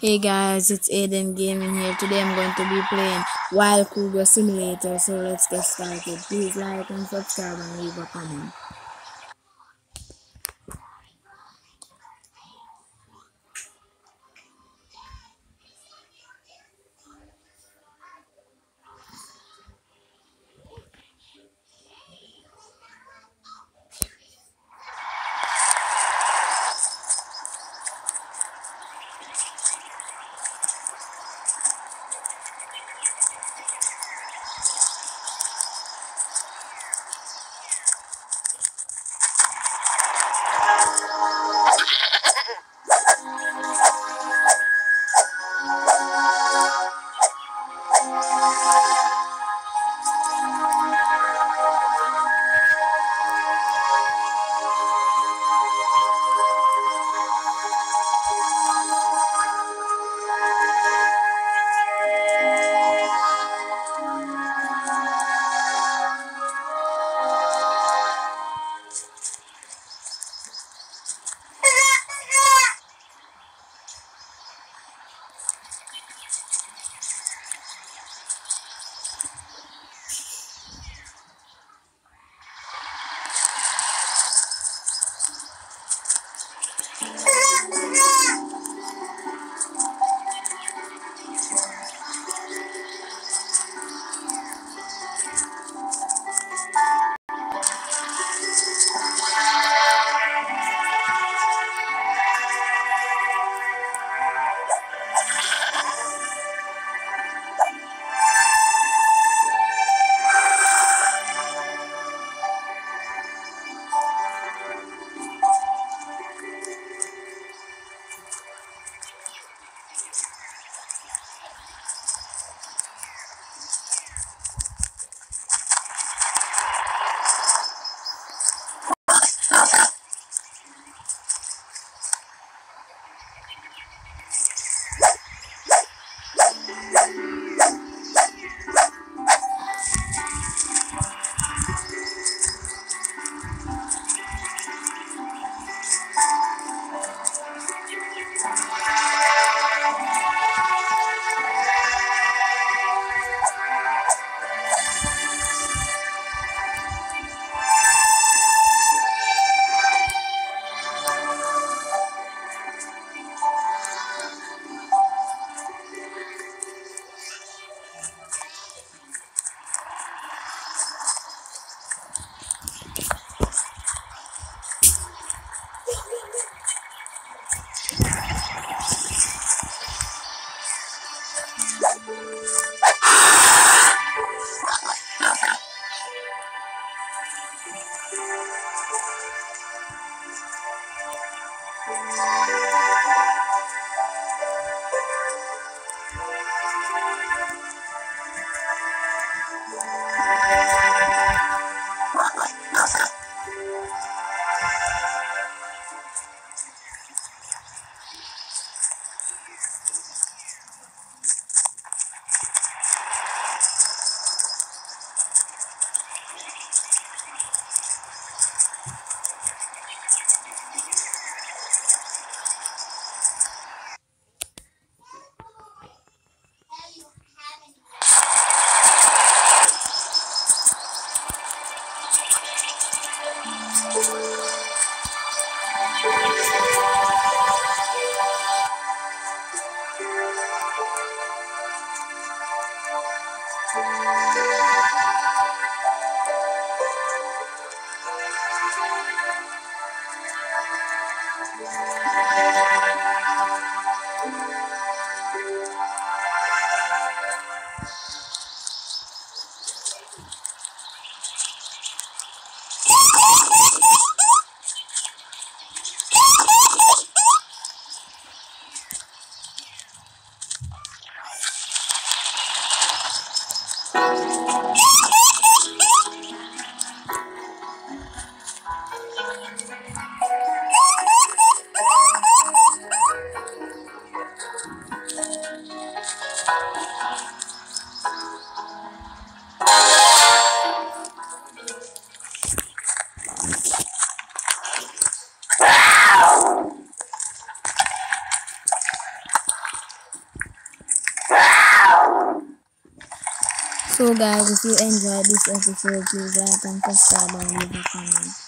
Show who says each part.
Speaker 1: Hey guys, it's Ayden Gaming here. Today I'm going to be playing Wild Cougar Simulator. So let's get started. Please like and subscribe and leave a comment. Ugh. Música So guys, if you enjoyed this episode, please like and subscribe and leave a comment.